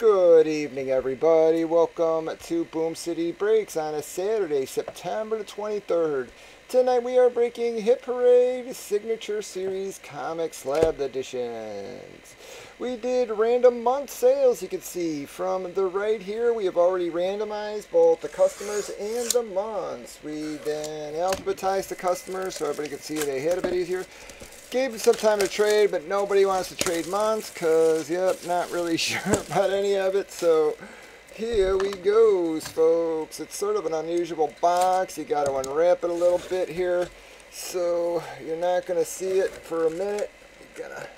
Good evening, everybody. Welcome to Boom City Breaks on a Saturday, September the 23rd. Tonight we are breaking Hit Parade Signature Series Comic Slab Editions. We did random month sales, you can see from the right here. We have already randomized both the customers and the months. We then alphabetized the customers so everybody can see it ahead a bit easier. Gave some time to trade, but nobody wants to trade months because, yep, not really sure about any of it. So here we goes, folks. It's sort of an unusual box. You got to unwrap it a little bit here. So you're not going to see it for a minute. You got to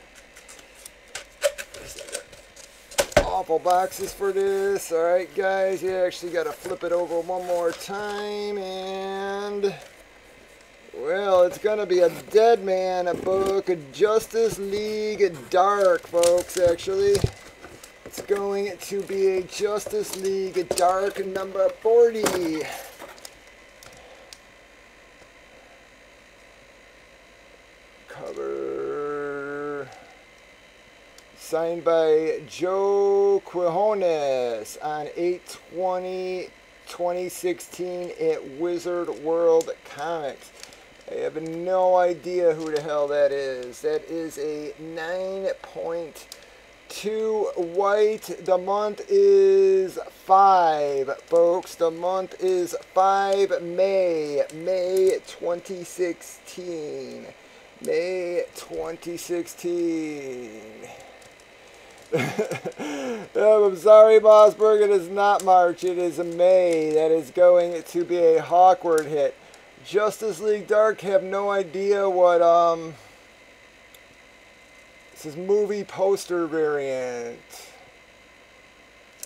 awful boxes for this. All right, guys, you actually got to flip it over one more time and well, it's going to be a Dead Man a book, a Justice League Dark, folks, actually. It's going to be a Justice League Dark number 40. Cover signed by Joe Quinones on 820 2016 at Wizard World Comics. I have no idea who the hell that is. That is a 9.2 white. The month is 5, folks. The month is 5 May. May 2016. May 2016. Um, I'm sorry, Mossberg. It is not March. It is May. That is going to be a Hawkward hit. Justice League Dark have no idea what um this is movie poster variant.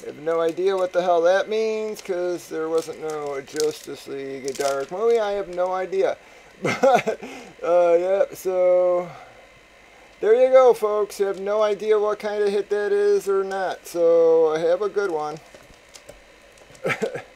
Have no idea what the hell that means because there wasn't no Justice League Dark movie. I have no idea. But uh, yeah, so there you go, folks. Have no idea what kind of hit that is or not. So I have a good one.